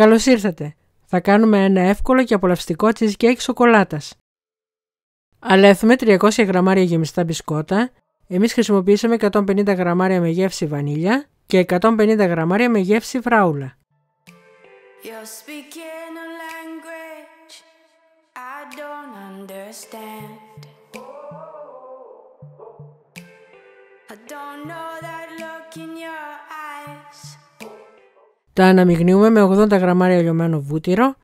Καλώς ήρθατε! Θα κάνουμε ένα εύκολο και απολαυστικό cheesecake σοκολάτας. Αλέθουμε 300 γραμμάρια γεμιστά μπισκότα. Εμείς χρησιμοποιήσαμε 150 γραμμάρια με γεύση βανίλια και 150 γραμμάρια με γεύση βράουλα. Τα αναμειγνύουμε με 80 γραμμάρια λιωμένο βούτυρο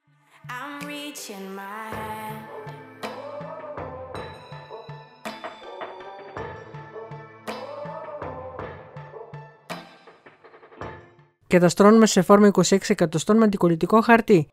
και τα στρώνουμε σε φόρμα 26 εκατοστών με αντικολλητικό χαρτί.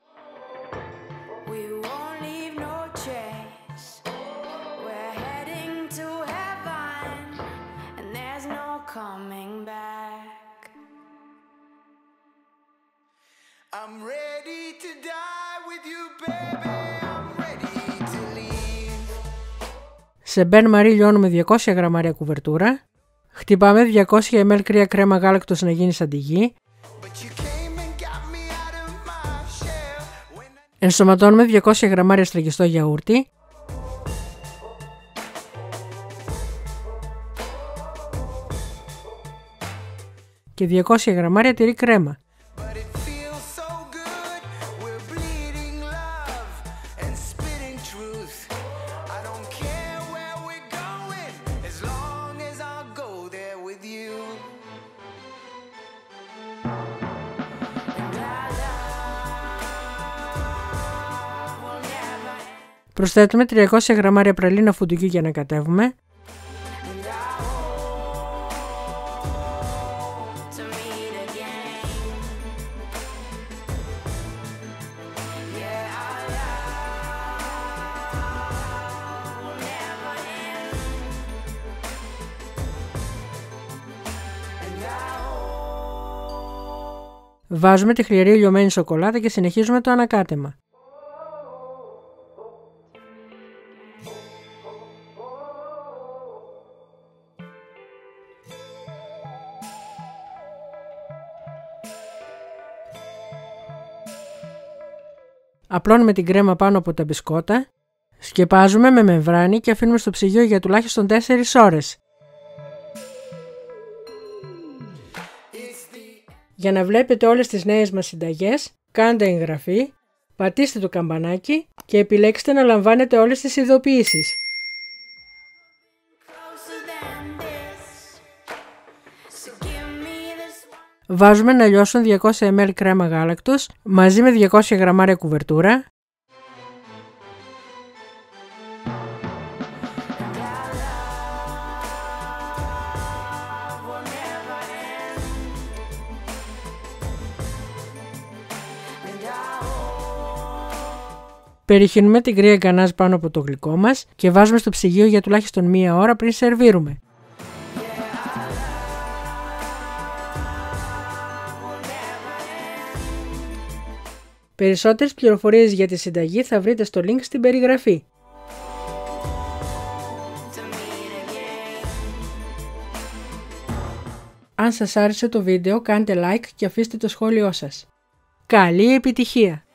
Σε μπεν μαρί λιώνουμε 200 γραμμάρια κουβερτούρα. Χτυπάμε 200 ml κρύα κρέμα γάλακτος να γίνει σαν τη γη. Ενσωματώνουμε 200 γραμμάρια στραγγιστό γιαούρτι. Και 200 γραμμάρια τυρί κρέμα. Προσθέτουμε 300 γραμμάρια πραλίνα φουντουκιού για να κατέβουμε. Βάζουμε τη χλιαρή λιωμένη σοκολάτα και συνεχίζουμε το ανακάτεμα. Απλώνουμε την κρέμα πάνω από τα μπισκότα, σκεπάζουμε με μεμβράνη και αφήνουμε στο ψυγείο για τουλάχιστον 4 ώρες. Για να βλέπετε όλες τις νέες μας συνταγές, κάντε εγγραφή, πατήστε το καμπανάκι και επιλέξτε να λαμβάνετε όλες τις ειδοποιήσεις. Βάζουμε να λιώσουν 200 ml κρέμα γάλακτος μαζί με 200 γραμμάρια κουβερτούρα. Περιχυνούμε την κρύα γκανάζ πάνω από το γλυκό μας και βάζουμε στο ψυγείο για τουλάχιστον μία ώρα πριν σερβίρουμε. Περισσότερες πληροφορίες για τη συνταγή θα βρείτε στο link στην περιγραφή. Αν σας άρεσε το βίντεο κάντε like και αφήστε το σχόλιο σας. Καλή επιτυχία!